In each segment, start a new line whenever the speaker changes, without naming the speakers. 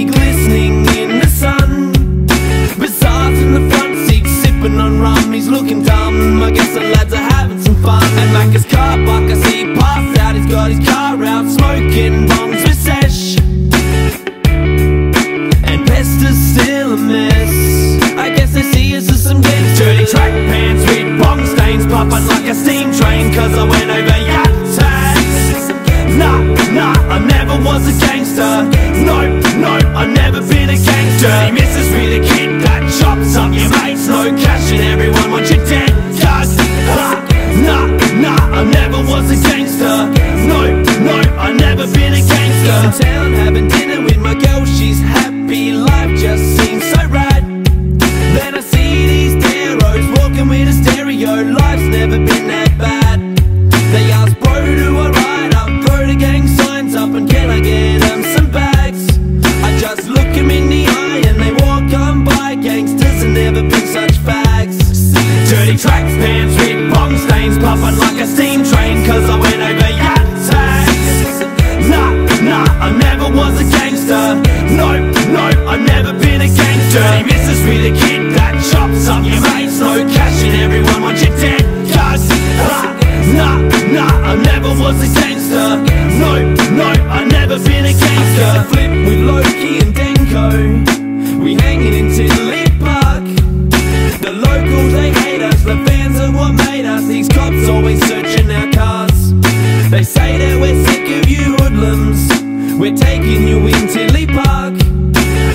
glistening in the sun. Bazaar's in the front seat, sipping on rum. He's looking dumb, I guess the lads are having some fun. And like his car park, I see he passed out. He's got his car out, smoking bongs with sesh. And best is still a mess. I guess they see us as some kids. Dirty track pants red bong stains Popping like a steam train, cause I went over yacht tags Nah, nah, I never was a gangster. No, no. Never been that bad. They ask bro do I ride up Throw the gang signs up and can I get them some bags? I just look 'em in the eye and they walk on by. Gangsters and never been such fags. Dirty tracks, pants with bong stains Popping like a steam train Cause I went over tax Nah, nah, I never was a gangster. No, no, I never been a gangster. Dirty missus with a kid that chops up your mates was a gangster. No, no, I never been a gangster. Flip with Loki and Denko. We hanging in Tinley Park. The locals, they hate us, the fans are what made us. These cops always searching our cars. They say that we're sick of you hoodlums. We're taking you in Tinley Park.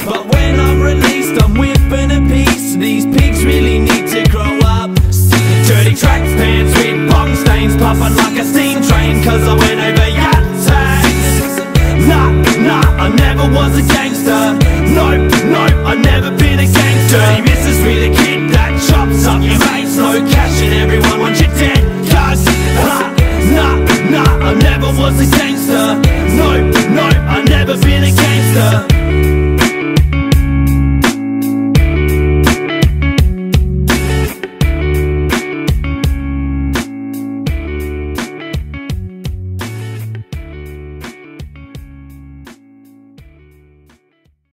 But when I'm released, I'm whipping a piece. These pigs really need to grow up. Dirty tracks pants with bong stains Puffing like a steam game Cause I went over your taste Nah, nah, I never was a gangster. Nope, nope, i never been a gangster. Dirty missus with a kid that chops up your mates No cash and everyone wants you dead Cause, nah, nah, nah, I never was a gangster.